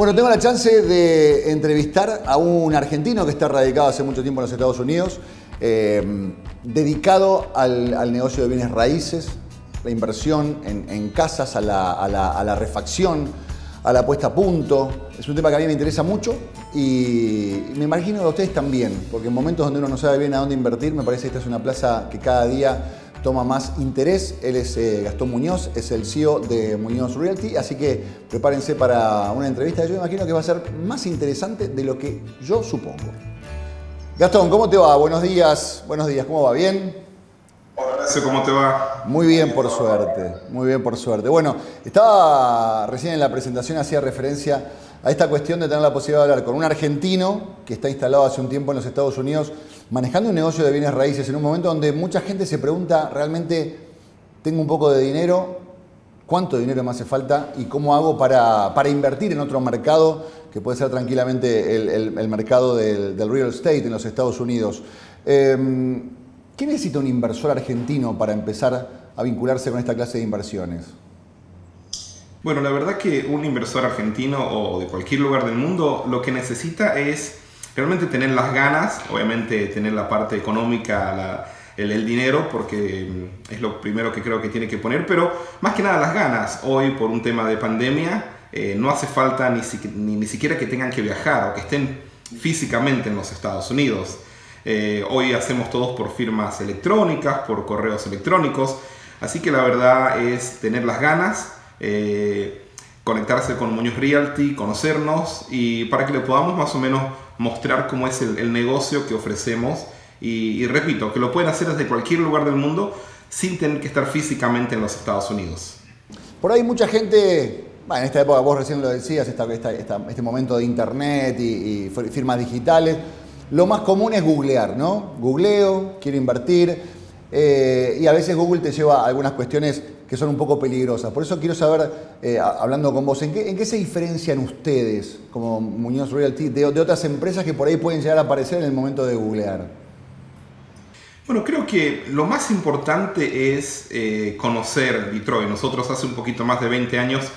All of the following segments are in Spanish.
Bueno, tengo la chance de entrevistar a un argentino que está radicado hace mucho tiempo en los Estados Unidos, eh, dedicado al, negocio de bienes raíces, la inversión en, casas, a la, refacción, a la puesta a punto. Es un tema que a mí me interesa mucho y me imagino que a ustedes también, porque en momentos donde uno no sabe bien a dónde invertir, me parece que esta es una plaza que cada día toma más interés. Él es eh, Gastón Muñoz, es el CEO de Muñoz Realty, así que prepárense para una entrevista. Yo imagino que va a ser más interesante de lo que yo supongo. Gastón, ¿cómo te va? Buenos días, buenos días, ¿cómo va? ¿Bien? Hola, Horacio, ¿cómo te va? Muy bien, por suerte, muy bien, por suerte. Bueno, estaba recién en la presentación, hacía referencia a esta cuestión de tener la posibilidad de hablar con un argentino que está instalado hace un tiempo en los Estados Unidos, manejando un negocio de bienes raíces, en un momento donde mucha gente se pregunta, realmente tengo un poco de dinero, ¿cuánto dinero me hace falta y cómo hago para, invertir en otro mercado que puede ser tranquilamente el, mercado del, real estate en los Estados Unidos? Em, ¿Qué necesita un inversor argentino para empezar a vincularse con esta clase de inversiones? Bueno, la verdad que un inversor argentino o de cualquier lugar del mundo lo que necesita es realmente tener las ganas, obviamente tener la parte económica, el, dinero, porque es lo primero que creo que tiene que poner, pero más que nada las ganas. Hoy por un tema de pandemia eh, no hace falta ni, ni, siquiera que tengan que viajar o que estén físicamente en los Estados Unidos. Eh, hoy hacemos todos por firmas electrónicas, por correos electrónicos, así que la verdad es tener las ganas eh, conectarse con Muñoz Realty, conocernos y para que le podamos más o menos mostrar cómo es el, negocio que ofrecemos. Y, repito, que lo pueden hacer desde cualquier lugar del mundo sin tener que estar físicamente en los Estados Unidos. Por ahí mucha gente, en esta época vos recién lo decías, este momento de internet y, firmas digitales, lo más común es googlear, ¿no? Googleo, quiero invertir, eh, y a veces Google te lleva a algunas cuestiones que son un poco peligrosas. Por eso quiero saber, eh, hablando con vos, ¿en qué, se diferencian ustedes como Muñoz Realty de, otras empresas que por ahí pueden llegar a aparecer en el momento de googlear? Bueno, creo que lo más importante es eh, conocer Detroit. Nosotros hace un poquito más de 20 años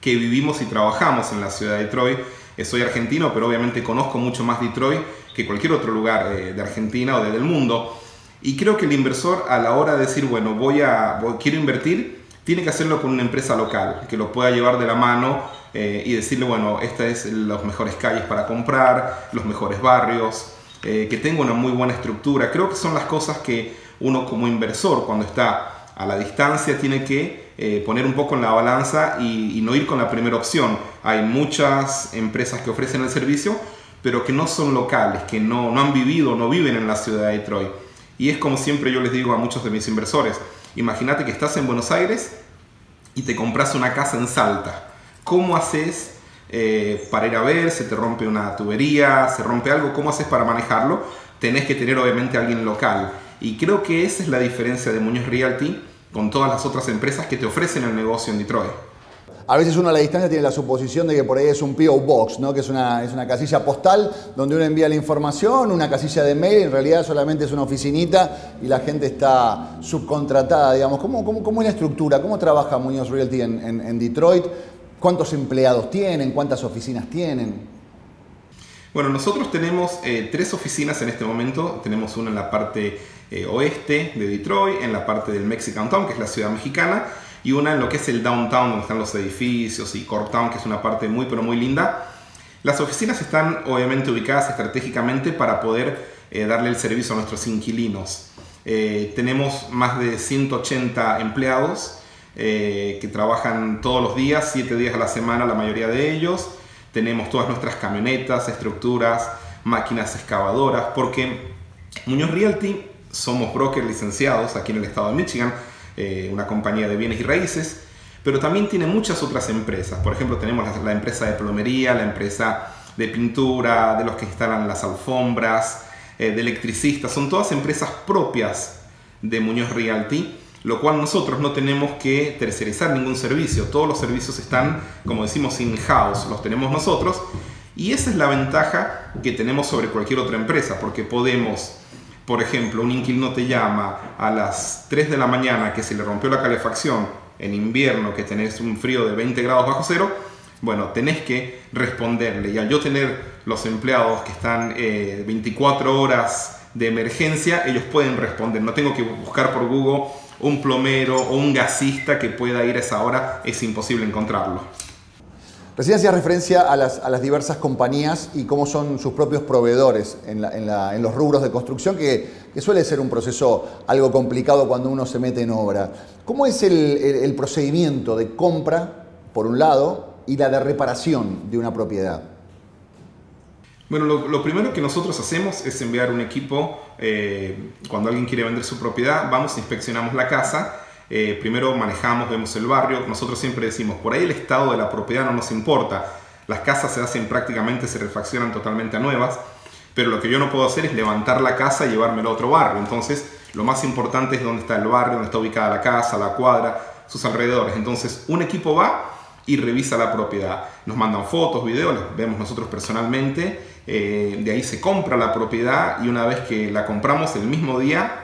que vivimos y trabajamos en la ciudad de Detroit. soy argentino, pero obviamente conozco mucho más Detroit que cualquier otro lugar de Argentina o del mundo. Y creo que el inversor a la hora de decir, bueno, voy a, quiero invertir, tiene que hacerlo con una empresa local, que lo pueda llevar de la mano eh, y decirle, bueno, esta es las mejores calles para comprar, los mejores barrios, eh, que tenga una muy buena estructura. Creo que son las cosas que uno como inversor, cuando está a la distancia, tiene que eh, poner un poco en la balanza y, no ir con la primera opción. Hay muchas empresas que ofrecen el servicio, pero que no son locales, que no, no han vivido, no viven en la ciudad de Detroit. Y es como siempre yo les digo a muchos de mis inversores, imagínate que estás en Buenos Aires y te compras una casa en Salta. ¿Cómo haces eh, para ir a ver? ¿Se te rompe una tubería? ¿Se rompe algo? ¿Cómo haces para manejarlo? Tenés que tener obviamente a alguien local. Y creo que esa es la diferencia de Muñoz Realty con todas las otras empresas que te ofrecen el negocio en Detroit. A veces uno a la distancia tiene la suposición de que por ahí es un PO Box, ¿no? que es una, es una casilla postal donde uno envía la información, una casilla de mail, en realidad solamente es una oficinita y la gente está subcontratada, digamos. ¿Cómo, cómo, cómo es la estructura? ¿Cómo trabaja Muñoz Realty en, Detroit? ¿Cuántos empleados tienen? ¿Cuántas oficinas tienen? Bueno, nosotros tenemos eh, tres oficinas en este momento. Tenemos una en la parte eh, oeste de Detroit, en la parte del Mexican Town, que es la ciudad mexicana, y una en lo que es el downtown, donde están los edificios, y Town, que es una parte muy pero muy linda. Las oficinas están obviamente ubicadas estratégicamente para poder eh, darle el servicio a nuestros inquilinos. Eh, tenemos más de 180 empleados eh, que trabajan todos los días, 7 días a la semana la mayoría de ellos. Tenemos todas nuestras camionetas, estructuras, máquinas excavadoras, porque Muñoz Realty somos brokers licenciados aquí en el estado de Michigan eh, una compañía de bienes y raíces, pero también tiene muchas otras empresas. Por ejemplo, tenemos la, empresa de plomería, la empresa de pintura, de los que instalan las alfombras, eh, de electricistas. Son todas empresas propias de Muñoz Realty, lo cual nosotros no tenemos que tercerizar ningún servicio. Todos los servicios están, como decimos, in-house, los tenemos nosotros. Y esa es la ventaja que tenemos sobre cualquier otra empresa, porque podemos por ejemplo, un inquilino te llama a las 3 de la mañana que se le rompió la calefacción en invierno, que tenés un frío de 20 grados bajo cero, bueno, tenés que responderle. Y al yo tener los empleados que están 24 eh, horas de emergencia, ellos pueden responder. No tengo que buscar por Google un plomero o un gasista que pueda ir a esa hora, es imposible encontrarlo. Recién hacía referencia a las, diversas compañías y cómo son sus propios proveedores en, los rubros de construcción, que, suele ser un proceso algo complicado cuando uno se mete en obra. ¿Cómo es el procedimiento de compra, por un lado, y la de reparación de una propiedad? Bueno, lo, primero que nosotros hacemos es enviar un equipo, eh, cuando alguien quiere vender su propiedad, vamos, inspeccionamos la casa, eh, primero manejamos, vemos el barrio, nosotros siempre decimos, por ahí el estado de la propiedad no nos importa, las casas se hacen prácticamente, se refaccionan totalmente a nuevas, pero lo que yo no puedo hacer es levantar la casa y llevármela a otro barrio, entonces lo más importante es dónde está el barrio, dónde está ubicada la casa, la cuadra, sus alrededores, entonces un equipo va y revisa la propiedad, nos mandan fotos, videos, las vemos nosotros personalmente, eh, de ahí se compra la propiedad y una vez que la compramos el mismo día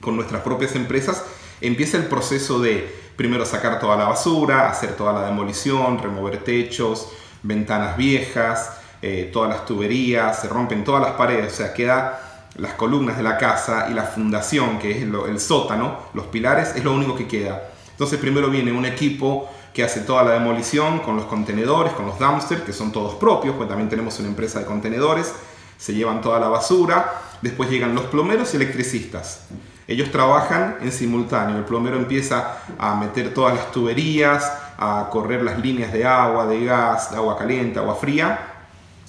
con nuestras propias empresas, empieza el proceso de primero sacar toda la basura, hacer toda la demolición, remover techos, ventanas viejas, eh, todas las tuberías, se rompen todas las paredes, o sea, queda las columnas de la casa y la fundación, que es el sótano, los pilares, es lo único que queda. Entonces primero viene un equipo que hace toda la demolición con los contenedores, con los dumpsters, que son todos propios, pues también tenemos una empresa de contenedores, se llevan toda la basura, después llegan los plomeros y electricistas. Ellos trabajan en simultáneo, el plomero empieza a meter todas las tuberías, a correr las líneas de agua, de gas, de agua caliente, agua fría,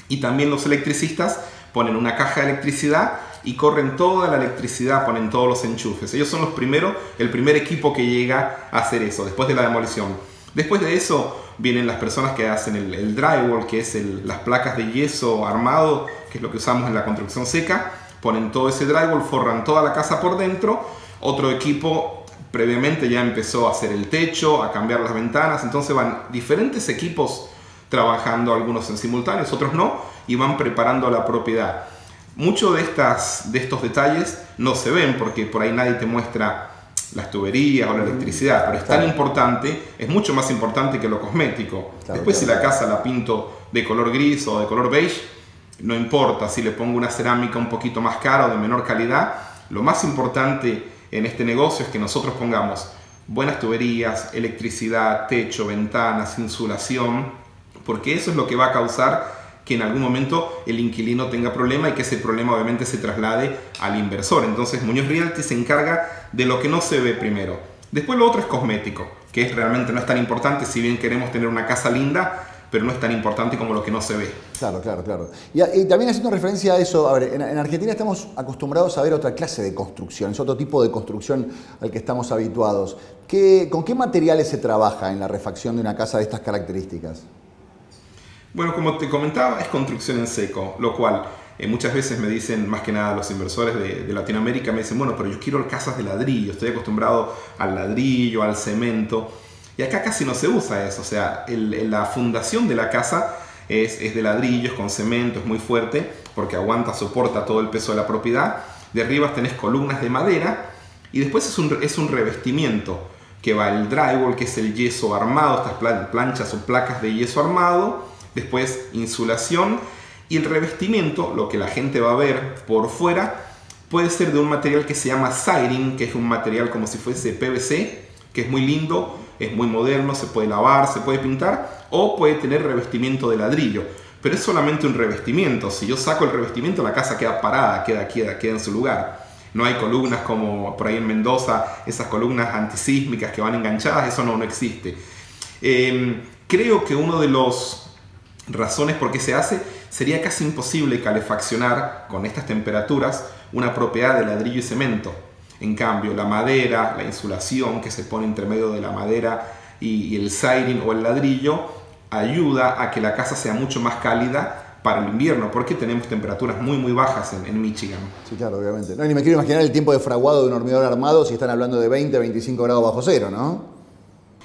y también los electricistas ponen una caja de electricidad y corren toda la electricidad, ponen todos los enchufes. Ellos son los primeros, el primer equipo que llega a hacer eso, después de la demolición. Después de eso vienen las personas que hacen el, drywall, que es las placas de yeso armado, que es lo que usamos en la construcción seca. Ponen todo ese drywall, forran toda la casa por dentro. Otro equipo previamente ya empezó a hacer el techo, a cambiar las ventanas. Entonces van diferentes equipos trabajando, algunos en simultáneo, otros no, y van preparando la propiedad. Muchos de, de estos detalles no se ven porque por ahí nadie te muestra las tuberías o la electricidad, pero es tan importante, es mucho más importante que lo cosmético. Después si la casa la pinto de color gris o de color beige, no importa si le pongo una cerámica un poquito más cara o de menor calidad, lo más importante en este negocio es que nosotros pongamos buenas tuberías, electricidad, techo, ventanas, insulación, porque eso es lo que va a causar que en algún momento el inquilino tenga problema y que ese problema obviamente se traslade al inversor. Entonces Muñoz Realty se encarga de lo que no se ve primero. Después lo otro es cosmético, que es realmente no es tan importante si bien queremos tener una casa linda, pero no es tan importante como lo que no se ve. Claro, claro, claro. Y, también haciendo referencia a eso, a ver, en, Argentina estamos acostumbrados a ver otra clase de construcción, es otro tipo de construcción al que estamos habituados. ¿Qué, ¿Con qué materiales se trabaja en la refacción de una casa de estas características? Bueno, como te comentaba, es construcción en seco, lo cual eh, muchas veces me dicen, más que nada los inversores de, Latinoamérica, me dicen, bueno, pero yo quiero casas de ladrillo, estoy acostumbrado al ladrillo, al cemento, y acá casi no se usa eso, o sea, la fundación de la casa es, de ladrillos, con cemento, es muy fuerte, porque aguanta, soporta todo el peso de la propiedad, de arriba tenés columnas de madera, y después es un, es un revestimiento, que va el drywall, que es el yeso armado, estas planchas o placas de yeso armado, después insulación y el revestimiento, lo que la gente va a ver por fuera, puede ser de un material que se llama siding, que es un material como si fuese PVC, que es muy lindo, es muy moderno, se puede lavar, se puede pintar, o puede tener revestimiento de ladrillo. Pero es solamente un revestimiento. Si yo saco el revestimiento, la casa queda parada, queda, queda, queda en su lugar. No hay columnas como por ahí en Mendoza, esas columnas antisísmicas que van enganchadas, eso no, no existe. Em, creo que uno de los razones por qué se hace, sería casi imposible calefaccionar con estas temperaturas una propiedad de ladrillo y cemento. En cambio, la madera, la insulación que se pone entre medio de la madera y, el siding o el ladrillo ayuda a que la casa sea mucho más cálida para el invierno, porque tenemos temperaturas muy muy bajas en, Michigan. Sí, claro, obviamente. No, ni me quiero imaginar el tiempo de fraguado de un hormigón armado si están hablando de 20, 25 grados bajo cero, ¿no?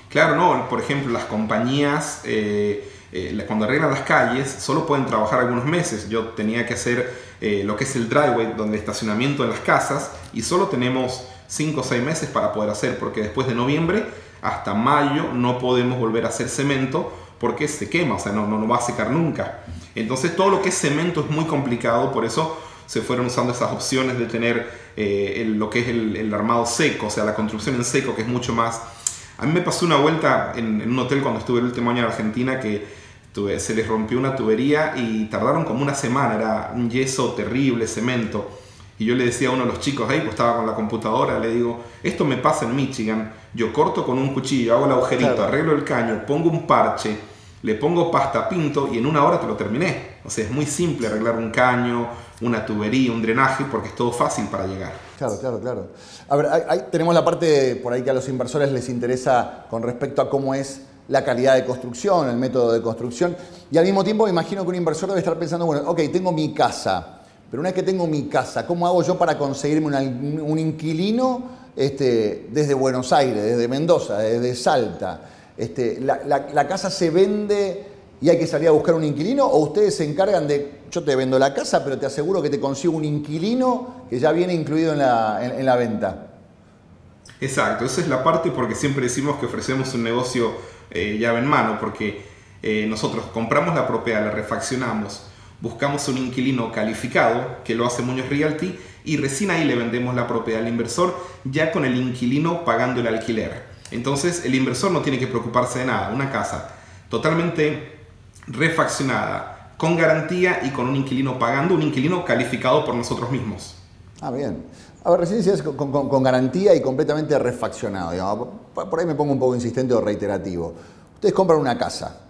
Claro, no. Por ejemplo, las compañías eh, eh, cuando arreglan las calles, solo pueden trabajar algunos meses. Yo tenía que hacer eh, lo que es el driveway, donde estacionamiento en las casas, y solo tenemos 5 o 6 meses para poder hacer, porque después de noviembre hasta mayo no podemos volver a hacer cemento, porque se quema, o sea, no, no, va a secar nunca. Entonces todo lo que es cemento es muy complicado, por eso se fueron usando esas opciones de tener eh, lo que es el, armado seco, o sea, la construcción en seco, que es mucho más... A mí me pasó una vuelta en, en un hotel cuando estuve el último año en Argentina que se les rompió una tubería y tardaron como una semana, era un yeso terrible, cemento. Y yo le decía a uno de los chicos ahí, pues estaba con la computadora, le digo, esto me pasa en Michigan, yo corto con un cuchillo, hago el agujerito, arreglo el caño, pongo un parche, le pongo pasta, pinto y en una hora te lo terminé. O sea, es muy simple arreglar un caño, una tubería, un drenaje, porque es todo fácil para llegar. Claro, claro, claro. A ver, ahí tenemos la parte por ahí que a los inversores les interesa con respecto a cómo es la calidad de construcción, el método de construcción. Y al mismo tiempo me imagino que un inversor debe estar pensando, bueno, ok, tengo mi casa, pero una vez que tengo mi casa, ¿cómo hago yo para conseguirme un inquilino este, desde Buenos Aires, desde Mendoza, desde Salta? Este, la, casa se vende y hay que salir a buscar un inquilino? ¿O ustedes se encargan de, yo te vendo la casa, pero te aseguro que te consigo un inquilino que ya viene incluido en la, en la venta? Exacto, esa es la parte porque siempre decimos que ofrecemos un negocio eh, llave en mano, porque eh, nosotros compramos la propiedad, la refaccionamos, buscamos un inquilino calificado, que lo hace Muñoz Realty, y recién ahí le vendemos la propiedad al inversor, ya con el inquilino pagando el alquiler. Entonces el inversor no tiene que preocuparse de nada, una casa totalmente refaccionada, con garantía y con un inquilino pagando, un inquilino calificado por nosotros mismos. Ah, bien. A ver, recién decías con, garantía y completamente refaccionado. Por ahí me pongo un poco insistente o reiterativo. Ustedes compran una casa.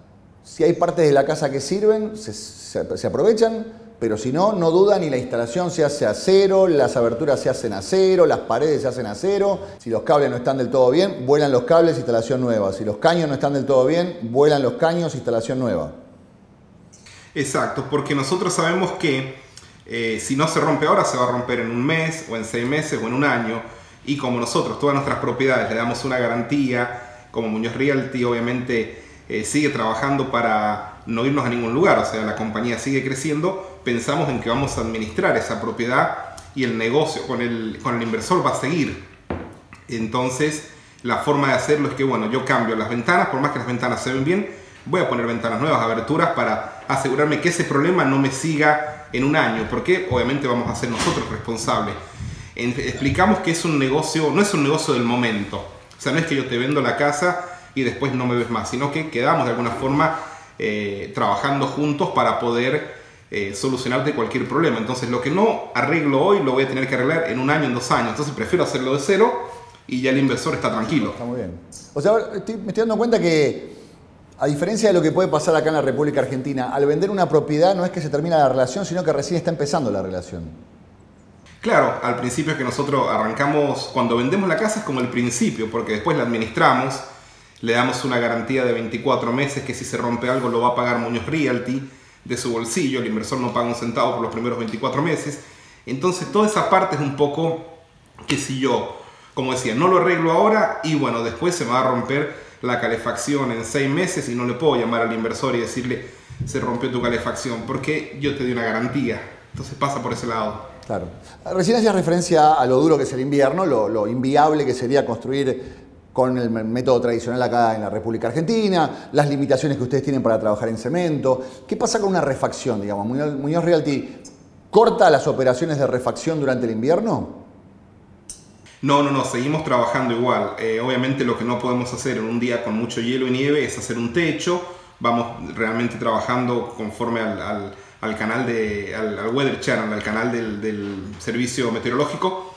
Si hay partes de la casa que sirven, se, aprovechan, pero si no, no dudan y la instalación se hace a cero, las aberturas se hacen a cero, las paredes se hacen a cero. Si los cables no están del todo bien, vuelan los cables, instalación nueva. Si los caños no están del todo bien, vuelan los caños, instalación nueva. Exacto, porque nosotros sabemos que eh, si no se rompe ahora, se va a romper en un mes o en seis meses o en un año. Y como nosotros, todas nuestras propiedades, le damos una garantía, como Muñoz Realty obviamente eh, sigue trabajando para no irnos a ningún lugar, o sea, la compañía sigue creciendo, pensamos en que vamos a administrar esa propiedad y el negocio con el, con el inversor va a seguir. Entonces, la forma de hacerlo es que, bueno, yo cambio las ventanas, por más que las ventanas se ven bien, voy a poner ventanas nuevas, aberturas para asegurarme que ese problema no me siga en un año, porque obviamente vamos a ser nosotros responsables. explicamos que es un negocio, no es un negocio del momento. O sea, no es que yo te vendo la casa y después no me ves más, sino que quedamos de alguna forma eh, trabajando juntos para poder eh, solucionarte cualquier problema. Entonces, lo que no arreglo hoy lo voy a tener que arreglar en un año, en dos años. Entonces, prefiero hacerlo de cero y ya el inversor está tranquilo. Está muy bien. O sea, me estoy dando cuenta que a diferencia de lo que puede pasar acá en la República Argentina, al vender una propiedad no es que se termina la relación, sino que recién está empezando la relación. Claro, al principio es que nosotros arrancamos, cuando vendemos la casa es como el principio, porque después la administramos, le damos una garantía de 24 meses que si se rompe algo lo va a pagar Muñoz Realty de su bolsillo, el inversor no paga un centavo por los primeros 24 meses. Entonces toda esa parte es un poco que si yo, como decía, no lo arreglo ahora y bueno, después se me va a romper la calefacción en seis meses y no le puedo llamar al inversor y decirle se rompió tu calefacción, porque yo te di una garantía. Entonces pasa por ese lado. Claro. Recién hacías referencia a lo duro que es el invierno, lo, inviable que sería construir con el método tradicional acá en la República Argentina, las limitaciones que ustedes tienen para trabajar en cemento. ¿Qué pasa con una refacción, digamos? Muñoz Realty corta las operaciones de refacción durante el invierno? No, no, no, seguimos trabajando igual. Eh, obviamente lo que no podemos hacer en un día con mucho hielo y nieve es hacer un techo. Vamos realmente trabajando conforme al, canal de, al, Weather Channel, al canal del, servicio meteorológico.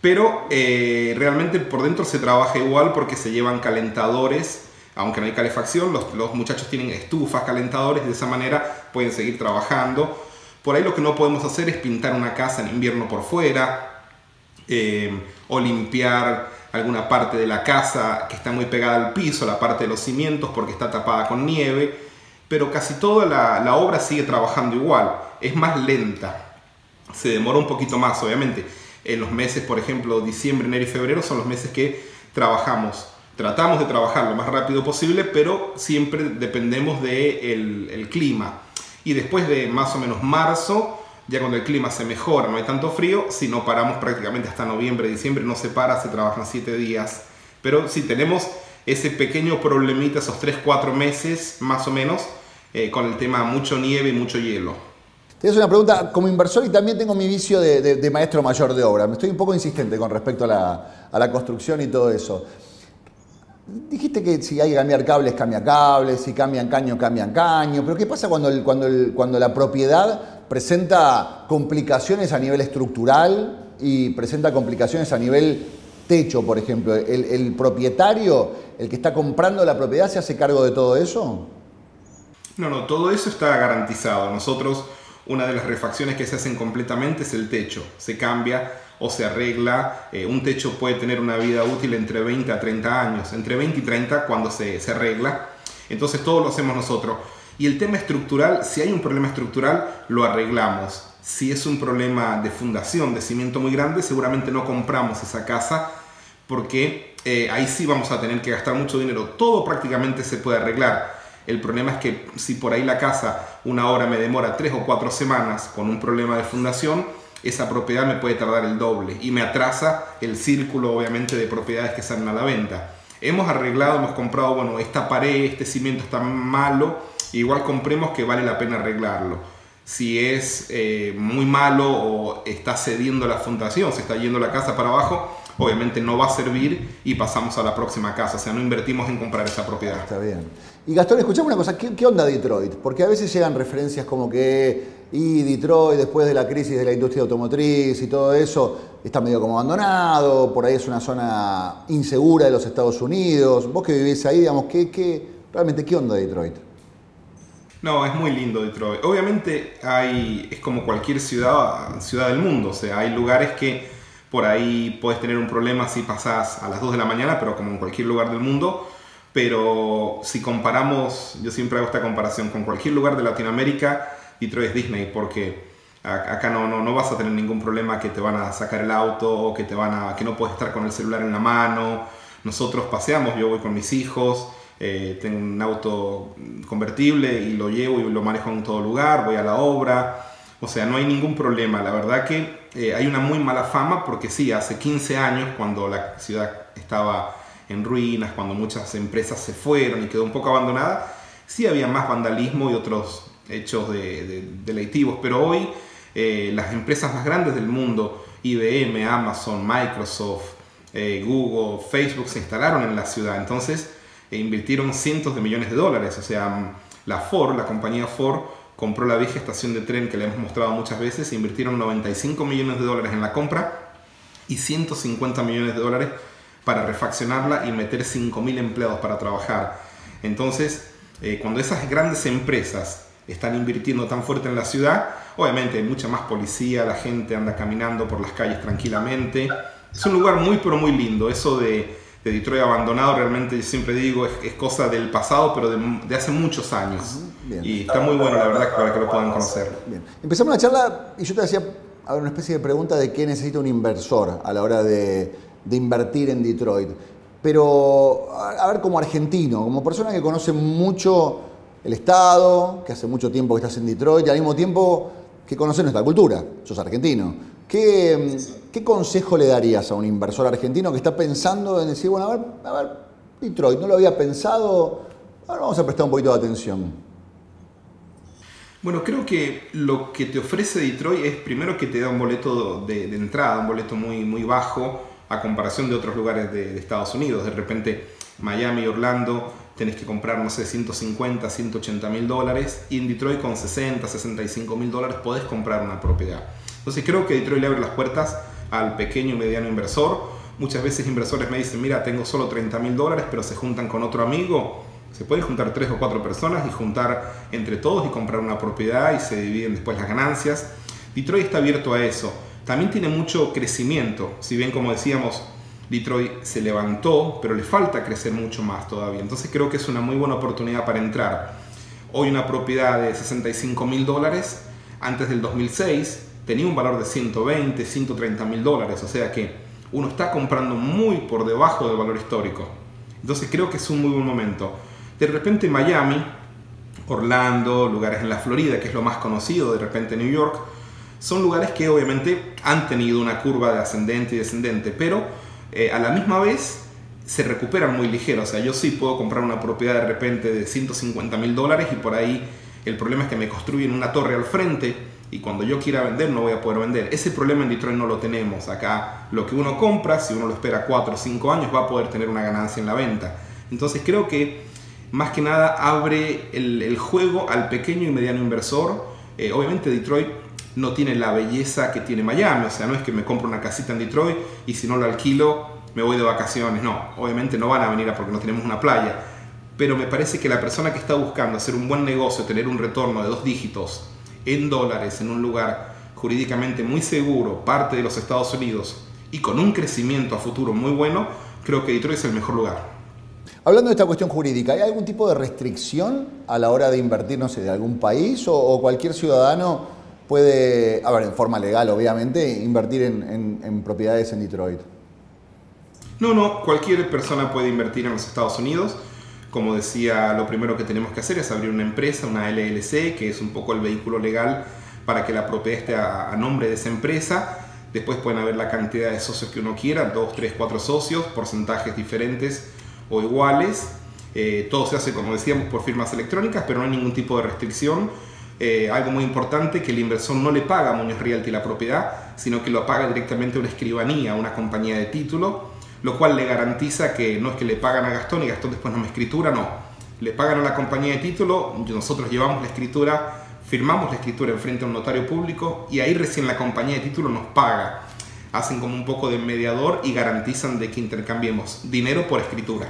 Pero eh, realmente por dentro se trabaja igual porque se llevan calentadores aunque no hay calefacción, los, los, muchachos tienen estufas, calentadores, de esa manera pueden seguir trabajando. Por ahí lo que no podemos hacer es pintar una casa en invierno por fuera, eh, o limpiar alguna parte de la casa que está muy pegada al piso, la parte de los cimientos porque está tapada con nieve, pero casi toda la, obra sigue trabajando igual, es más lenta, se demora un poquito más, obviamente. En los meses, por ejemplo, diciembre, enero y febrero son los meses que trabajamos. Tratamos de trabajar lo más rápido posible, pero siempre dependemos del el clima. Y después de más o menos marzo, ya cuando el clima se mejora, no hay tanto frío, si no paramos prácticamente hasta noviembre, diciembre, no se para, se trabajan siete días. Pero si tenemos ese pequeño problemita, esos 3-4 meses más o menos, eh, con el tema mucho nieve y mucho hielo. Tienes una pregunta como inversor y también tengo mi vicio de, maestro mayor de obra. Me estoy un poco insistente con respecto a la construcción y todo eso. Dijiste que si hay que cambiar cables, cambia cables, si cambian caño, cambian caño, pero ¿qué pasa cuando, el, cuando, el, cuando la propiedad presenta complicaciones a nivel estructural y presenta complicaciones a nivel techo, por ejemplo? ¿El, el propietario, el que está comprando la propiedad, se hace cargo de todo eso? No, no, todo eso está garantizado. Nosotros, una de las refacciones que se hacen completamente es el techo. Se cambia o se arregla. Eh, un techo puede tener una vida útil entre 20 a 30 años, entre 20 y 30 cuando se, se arregla. Entonces todo lo hacemos nosotros. Y el tema estructural, si hay un problema estructural, lo arreglamos. Si es un problema de fundación, de cimiento muy grande, seguramente no compramos esa casa porque eh, ahí sí vamos a tener que gastar mucho dinero. Todo prácticamente se puede arreglar. El problema es que si por ahí la casa una hora me demora tres o cuatro semanas con un problema de fundación, esa propiedad me puede tardar el doble y me atrasa el círculo obviamente de propiedades que salen a la venta. Hemos arreglado, hemos comprado, bueno, esta pared, este cimiento está malo, igual compremos que vale la pena arreglarlo. Si es eh, muy malo o está cediendo la fundación, se está yendo la casa para abajo, obviamente no va a servir y pasamos a la próxima casa. O sea, no invertimos en comprar esa propiedad. Está bien. Y Gastón, escuchame una cosa, ¿qué, onda Detroit? Porque a veces llegan referencias como que y Detroit después de la crisis de la industria automotriz y todo eso está medio como abandonado, por ahí es una zona insegura de los Estados Unidos. Vos que vivís ahí, digamos, ¿qué, qué, realmente qué onda Detroit? No, es muy lindo Detroit. Obviamente hay, es como cualquier ciudad, ciudad del mundo, o sea, hay lugares que por ahí puedes tener un problema si pasas a las 2 de la mañana, pero como en cualquier lugar del mundo. Pero si comparamos, yo siempre hago esta comparación con cualquier lugar de Latinoamérica, Detroit es Disney, porque acá no, no, no vas a tener ningún problema que te van a sacar el auto o que, te van a, que no puedes estar con el celular en la mano. Nosotros paseamos, yo voy con mis hijos, eh, tengo un auto convertible y lo llevo y lo manejo en todo lugar, voy a la obra. O sea, no hay ningún problema. La verdad que eh, hay una muy mala fama porque sí, hace 15 años, cuando la ciudad estaba en ruinas, cuando muchas empresas se fueron y quedó un poco abandonada, sí había más vandalismo y otros hechos de, deleitivos. Pero hoy eh, las empresas más grandes del mundo, IBM, Amazon, Microsoft, eh, Google, Facebook, se instalaron en la ciudad. Entonces invirtieron cientos de millones de dólares. O sea, la Ford, la compañía Ford, compró la vieja estación de tren que le hemos mostrado muchas veces, invirtieron 95 millones de dólares en la compra y 150 millones de dólares para refaccionarla y meter 5.000 empleados para trabajar. Entonces, eh, cuando esas grandes empresas están invirtiendo tan fuerte en la ciudad, obviamente hay mucha más policía, la gente anda caminando por las calles tranquilamente. Es un lugar muy, pero muy lindo. Eso de de Detroit abandonado realmente siempre digo es, cosa del pasado, pero de, hace muchos años. Y está muy bueno, la verdad, para que lo puedan conocer. Bien. Empezamos la charla y yo te decía, a ver, una especie de pregunta de qué necesita un inversor a la hora de, invertir en Detroit. Pero, a ver, como argentino, como persona que conoce mucho el Estado, que hace mucho tiempo que estás en Detroit y al mismo tiempo que conoce nuestra cultura, sos argentino. ¿Qué, ¿Qué consejo le darías a un inversor argentino que está pensando en decir, bueno, a ver, a ver, Detroit, no lo había pensado, ahora vamos a prestar un poquito de atención? Bueno, creo que lo que te ofrece Detroit es primero que te da un boleto de, entrada, un boleto muy, muy bajo a comparación de otros lugares de, Estados Unidos. De repente, Miami, Orlando, tenés que comprar, no sé, 150, 180 mil dólares y en Detroit con 60, 65 mil dólares podés comprar una propiedad. Entonces creo que Detroit le abre las puertas al pequeño y mediano inversor. Muchas veces inversores me dicen, mira, tengo solo 30 mil dólares, pero se juntan con otro amigo. Se pueden juntar tres o cuatro personas y juntar entre todos y comprar una propiedad y se dividen después las ganancias. Detroit está abierto a eso. También tiene mucho crecimiento. Si bien, como decíamos, Detroit se levantó, pero le falta crecer mucho más todavía. Entonces creo que es una muy buena oportunidad para entrar. Hoy una propiedad de 65 mil dólares, antes del 2006 tenía un valor de 120, 130 mil dólares, o sea que uno está comprando muy por debajo del valor histórico. Entonces creo que es un muy buen momento. De repente Miami, Orlando, lugares en la Florida, que es lo más conocido, de repente New York, son lugares que obviamente han tenido una curva de ascendente y descendente, pero eh, a la misma vez se recuperan muy ligero. O sea, yo sí puedo comprar una propiedad de repente de 150 mil dólares y por ahí el problema es que me construyen una torre al frente y cuando yo quiera vender no voy a poder vender. Ese problema en Detroit no lo tenemos. Acá lo que uno compra, si uno lo espera 4 o 5 años, va a poder tener una ganancia en la venta. Entonces creo que más que nada abre el, juego al pequeño y mediano inversor. Eh, obviamente Detroit no tiene la belleza que tiene Miami, o sea, no es que me compro una casita en Detroit y si no lo alquilo me voy de vacaciones, no, obviamente no van a venir porque no tenemos una playa, pero me parece que la persona que está buscando hacer un buen negocio, tener un retorno de dos dígitos en dólares en un lugar jurídicamente muy seguro, parte de los Estados Unidos y con un crecimiento a futuro muy bueno, creo que Detroit es el mejor lugar. Hablando de esta cuestión jurídica, ¿hay algún tipo de restricción a la hora de invertir, no sé, de algún país o cualquier ciudadano puede, a ver, en forma legal obviamente, invertir en, propiedades en Detroit? No, no, cualquier persona puede invertir en los Estados Unidos. Como decía, lo primero que tenemos que hacer es abrir una empresa, una LLC, que es un poco el vehículo legal para que la propiedad esté a, nombre de esa empresa. Después pueden haber la cantidad de socios que uno quiera, dos, tres, cuatro socios, porcentajes diferentes o iguales. Eh, todo se hace, como decíamos, por firmas electrónicas, pero no hay ningún tipo de restricción. Eh, algo muy importante, que el inversor no le paga a Muñoz Realty la propiedad, sino que lo paga directamente a una escribanía, a una compañía de título, lo cual le garantiza que no es que le pagan a Gastón y Gastón después no me escritura, no. Le pagan a la compañía de título, nosotros llevamos la escritura, firmamos la escritura en frente a un notario público y ahí recién la compañía de título nos paga. Hacen como un poco de mediador y garantizan de que intercambiemos dinero por escritura.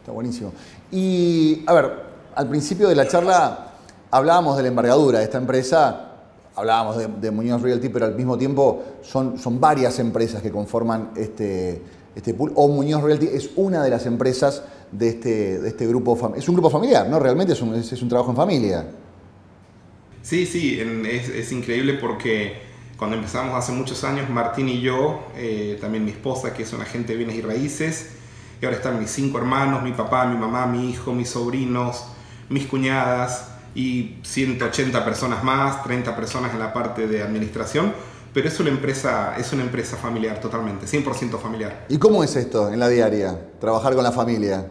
Está buenísimo. Y, a ver, al principio de la charla hablábamos de la envergadura de esta empresa, hablábamos de, Muñoz Realty, pero al mismo tiempo son, son varias empresas que conforman este, este pool, o Muñoz Realty es una de las empresas de este, de este grupo, es un grupo familiar, ¿no? Realmente es un, es, un trabajo en familia. Sí, sí, es, es, increíble porque cuando empezamos hace muchos años, Martín y yo, eh, también mi esposa, que es una agente de bienes y raíces, y ahora están mis cinco hermanos, mi papá, mi mamá, mi hijo, mis sobrinos, mis cuñadas, y 180 personas más, 30 personas en la parte de administración, pero es una empresa, es una empresa familiar totalmente, 100% familiar. ¿Y cómo es esto en la diaria, trabajar con la familia?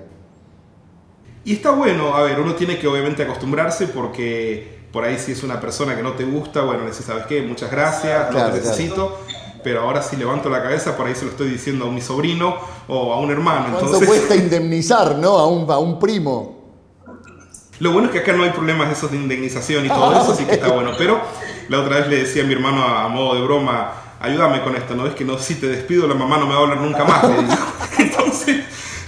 Y está bueno, a ver, uno tiene que obviamente acostumbrarse porque por ahí si es una persona que no te gusta, bueno, le ¿sabes qué? Muchas gracias, no te necesito. Pero ahora si levanto la cabeza, por ahí se lo estoy diciendo a mi sobrino o a un hermano. ¿Cuánto cuesta indemnizar, no? A un, a un primo. Lo bueno es que acá no hay problemas de esos de indemnización y todo eso, así que está bueno. Pero la otra vez le decía a mi hermano a, modo de broma, ayúdame con esto, ¿no? Es que no, si te despido la mamá no me va a hablar nunca más, Entonces,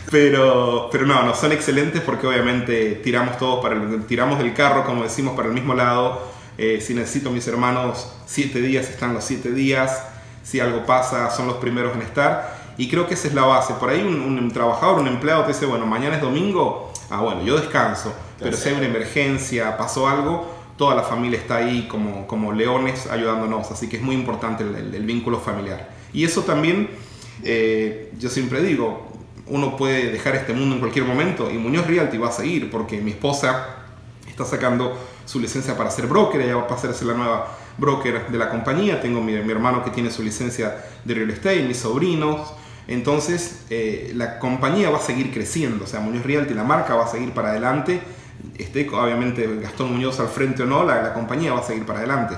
pero, pero no, no, son excelentes porque obviamente tiramos todos para el, tiramos del carro, como decimos, para el mismo lado. Eh, si necesito mis hermanos siete días, están los siete días. Si algo pasa, son los primeros en estar. Y creo que esa es la base. Por ahí un, un trabajador, un empleado te dice, bueno, mañana es domingo, ah, bueno, yo descanso pero si hay una emergencia, pasó algo, toda la familia está ahí como, como leones ayudándonos, así que es muy importante el, vínculo familiar. Y eso también, eh, yo siempre digo, uno puede dejar este mundo en cualquier momento y Muñoz Realty va a seguir porque mi esposa está sacando su licencia para ser broker, ella va a pasar a ser la nueva broker de la compañía, tengo mi, mi hermano que tiene su licencia de real estate, mis sobrinos, entonces eh, la compañía va a seguir creciendo, o sea, Muñoz Realty, la marca va a seguir para adelante esté obviamente Gastón Muñoz al frente o no, la, compañía va a seguir para adelante.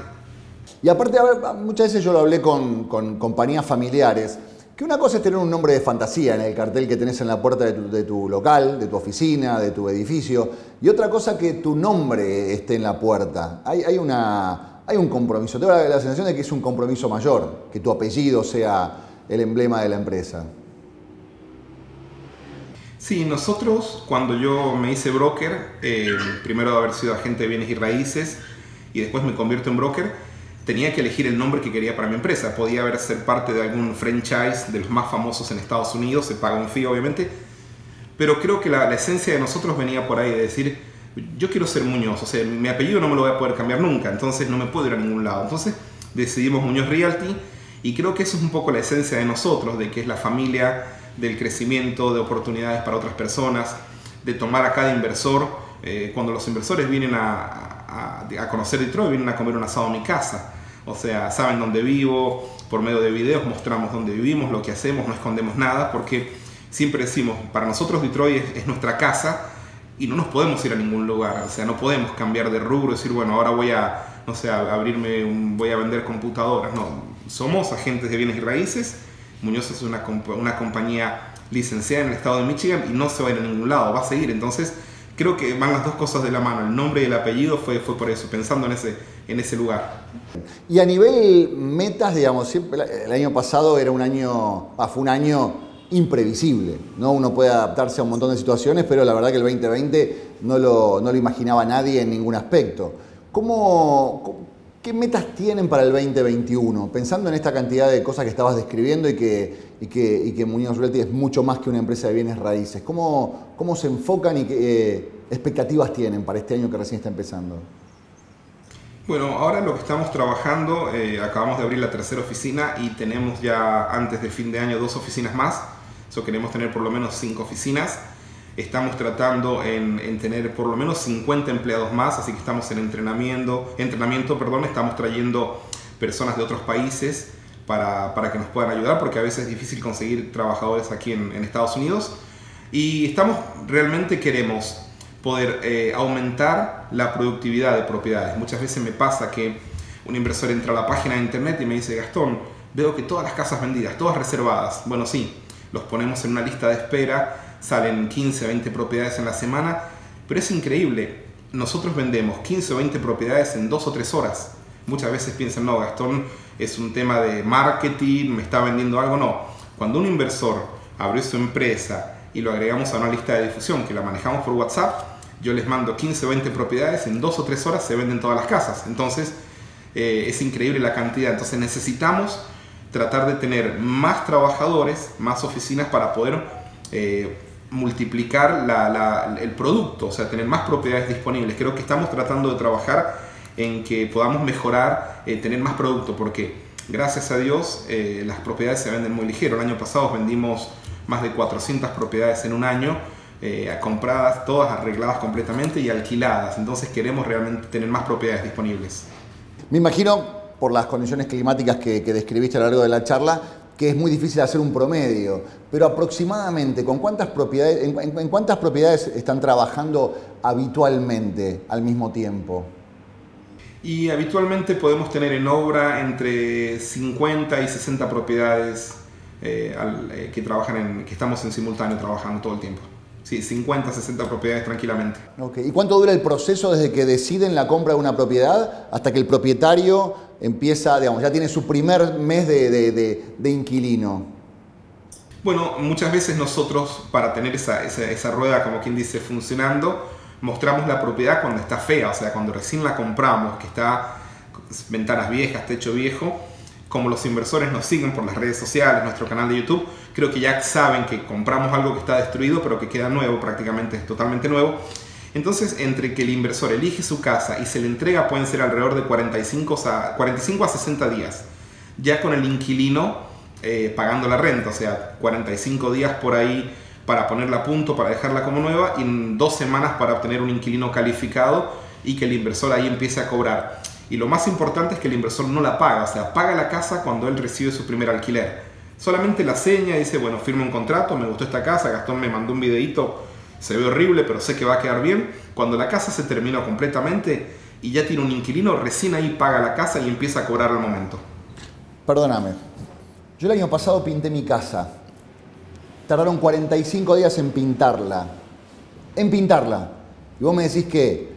Y aparte, muchas veces yo lo hablé con, compañías familiares, que una cosa es tener un nombre de fantasía en el cartel que tenés en la puerta de tu, local, de tu oficina, de tu edificio, y otra cosa que tu nombre esté en la puerta. Hay, una, hay un compromiso, tengo la sensación de que es un compromiso mayor, que tu apellido sea el emblema de la empresa. Sí, nosotros cuando yo me hice broker, eh, primero de haber sido agente de bienes y raíces y después me convierto en broker, tenía que elegir el nombre que quería para mi empresa. Podía haber ser parte de algún franchise de los más famosos en Estados Unidos, se paga un fee obviamente, pero creo que la, esencia de nosotros venía por ahí de decir, yo quiero ser Muñoz, o sea, mi, apellido no me lo voy a poder cambiar nunca, entonces no me puedo ir a ningún lado. Entonces decidimos Muñoz Realty y creo que eso es un poco la esencia de nosotros, de que es la familia del crecimiento, de oportunidades para otras personas, de tomar a cada inversor. Eh, cuando los inversores vienen a, a, conocer Detroit, vienen a comer un asado a mi casa. O sea, saben dónde vivo, por medio de videos mostramos dónde vivimos, lo que hacemos, no escondemos nada, porque siempre decimos, para nosotros Detroit es, nuestra casa y no nos podemos ir a ningún lugar, o sea, no podemos cambiar de rubro y decir, bueno, ahora voy a, no sé, a abrirme, voy a vender computadoras, no, somos agentes de bienes y raíces, Muñoz es una, una compañía licenciada en el estado de Michigan y no se va a ir a ningún lado, va a seguir, entonces creo que van las dos cosas de la mano, el nombre y el apellido fue, fue por eso, pensando en ese, en ese lugar. Y a nivel metas, digamos, siempre, el año pasado era un año, ah, fue un año imprevisible. ¿no? Uno puede adaptarse a un montón de situaciones, pero la verdad que el 2020 no lo, no lo imaginaba nadie en ningún aspecto. ¿Cómo, ¿Qué metas tienen para el 2021? Pensando en esta cantidad de cosas que estabas describiendo y que, y que, y que Muñoz Realty es mucho más que una empresa de bienes raíces. ¿Cómo, cómo se enfocan y qué eh, expectativas tienen para este año que recién está empezando? Bueno, ahora lo que estamos trabajando, eh, acabamos de abrir la tercera oficina y tenemos ya antes del fin de año dos oficinas más queremos tener por lo menos 5 oficinas. Estamos tratando en, tener por lo menos 50 empleados más, así que estamos en entrenamiento, entrenamiento perdón, estamos trayendo personas de otros países para, que nos puedan ayudar, porque a veces es difícil conseguir trabajadores aquí en, Estados Unidos. Y estamos, realmente queremos poder eh, aumentar la productividad de propiedades. Muchas veces me pasa que un inversor entra a la página de internet y me dice, Gastón, veo que todas las casas vendidas, todas reservadas. Bueno, sí, los ponemos en una lista de espera, salen 15 o 20 propiedades en la semana, pero es increíble. Nosotros vendemos 15 o 20 propiedades en 2 o 3 horas. Muchas veces piensan, no, Gastón es un tema de marketing, me está vendiendo algo. No, cuando un inversor abrió su empresa y lo agregamos a una lista de difusión que la manejamos por WhatsApp, yo les mando 15 o 20 propiedades, en 2 o 3 horas se venden todas las casas. Entonces, eh, es increíble la cantidad. Entonces necesitamos tratar de tener más trabajadores, más oficinas para poder eh, multiplicar el producto, o sea, tener más propiedades disponibles. Creo que estamos tratando de trabajar en que podamos mejorar, eh, tener más producto, porque gracias a Dios eh, las propiedades se venden muy ligero. El año pasado vendimos más de 400 propiedades en un año, compradas, todas arregladas completamente y alquiladas. Entonces queremos realmente tener más propiedades disponibles. Me imagino por las condiciones climáticas que, describiste a lo largo de la charla, que es muy difícil hacer un promedio, pero aproximadamente, ¿con cuántas propiedades, en, cuántas propiedades están trabajando habitualmente al mismo tiempo? Y habitualmente podemos tener en obra entre 50 y 60 propiedades eh, eh, que, trabajan en, que estamos en simultáneo trabajando todo el tiempo. Sí, 50, 60 propiedades tranquilamente. ¿Y cuánto dura el proceso desde que deciden la compra de una propiedad hasta que el propietario empieza, digamos, ya tiene su primer mes de, inquilino? Bueno, muchas veces nosotros, para tener esa, esa, rueda, como quien dice, funcionando, mostramos la propiedad cuando está fea, o sea, cuando recién la compramos, que está ventanas viejas, techo viejo, como los inversores nos siguen por las redes sociales, nuestro canal de YouTube, creo que ya saben que compramos algo que está destruido, pero que queda nuevo, prácticamente es totalmente nuevo. Entonces, entre que el inversor elige su casa y se le entrega, pueden ser alrededor de 45 a, 45 a 60 días. Ya con el inquilino eh, pagando la renta, o sea, 45 días por ahí para ponerla a punto, para dejarla como nueva, y en dos semanas para obtener un inquilino calificado y que el inversor ahí empiece a cobrar. Y lo más importante es que el inversor no la paga, o sea, paga la casa cuando él recibe su primer alquiler. Solamente la seña, dice, bueno, firme un contrato, me gustó esta casa, Gastón me mandó un videito, se ve horrible, pero sé que va a quedar bien. Cuando la casa se terminó completamente y ya tiene un inquilino, recién ahí paga la casa y empieza a cobrar al momento. Perdóname, yo el año pasado pinté mi casa. Tardaron 45 días en pintarla. En pintarla. Y vos me decís que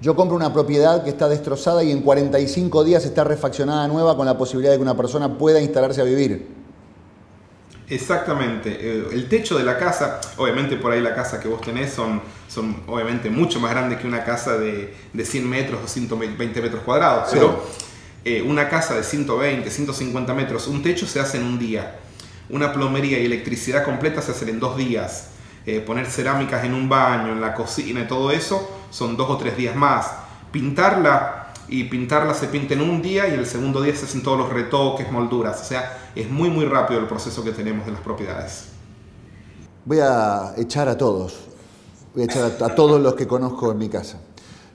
yo compro una propiedad que está destrozada y en 45 días está refaccionada nueva con la posibilidad de que una persona pueda instalarse a vivir. Exactamente. El techo de la casa, obviamente por ahí la casa que vos tenés son, son obviamente mucho más grandes que una casa de, 100 metros o 120 metros cuadrados, pero eh, una casa de 120, 150 metros, un techo se hace en un día. Una plomería y electricidad completa se hacen en dos días. Eh, poner cerámicas en un baño, en la cocina y todo eso son dos o tres días más. Pintarla y pintarla se pinta en un día y el segundo día se hacen todos los retoques, molduras. O sea, es muy muy rápido el proceso que tenemos de las propiedades. Voy a echar a todos. Voy a echar a, todos los que conozco en mi casa.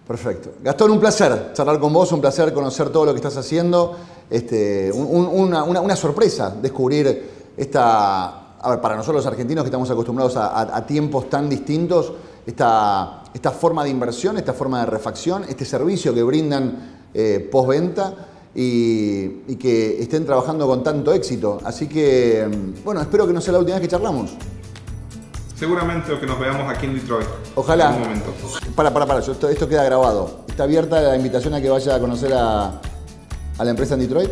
Perfecto. Gastón, un placer charlar con vos, un placer conocer todo lo que estás haciendo. Este, una, una sorpresa descubrir esta a ver, para nosotros los argentinos que estamos acostumbrados a, tiempos tan distintos, esta, esta, forma de inversión, esta forma de refacción, este servicio que brindan eh, postventa y, y que estén trabajando con tanto éxito. Así que, mm, bueno, espero que no sea la última vez que charlamos. Seguramente o que nos veamos aquí en Detroit. Ojalá. En un momento. Para, para, para, esto, esto queda grabado. ¿Está abierta la invitación a que vaya a conocer a, a la empresa en Detroit?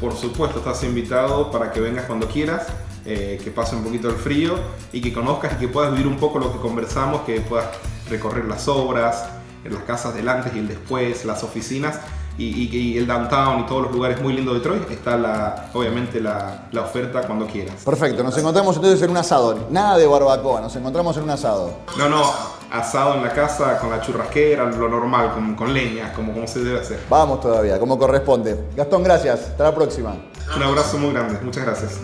Por supuesto, estás invitado para que vengas cuando quieras. Eh, que pase un poquito el frío y que conozcas y que puedas vivir un poco lo que conversamos, que puedas recorrer las obras, las casas del antes y el después, las oficinas y, el downtown y todos los lugares muy lindos de Detroit, está la, obviamente la, la, oferta cuando quieras. Perfecto, nos encontramos entonces en un asado, nada de barbacoa, nos encontramos en un asado. No, no, asado en la casa con la churrasquera, lo normal, con, con leña, como, como se debe hacer. Vamos todavía, como corresponde. Gastón, gracias, hasta la próxima. Un abrazo muy grande, muchas gracias.